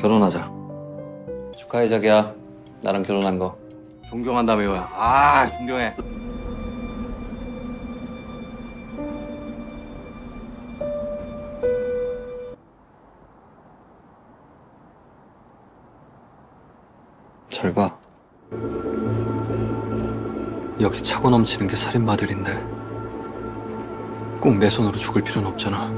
결혼하자. 축하해 자기야. 나랑 결혼한 거. 존경한다며 요 아 존경해. 잘 가. 여기 차고 넘치는 게 살인마들인데 꼭 내 손으로 죽을 필요는 없잖아.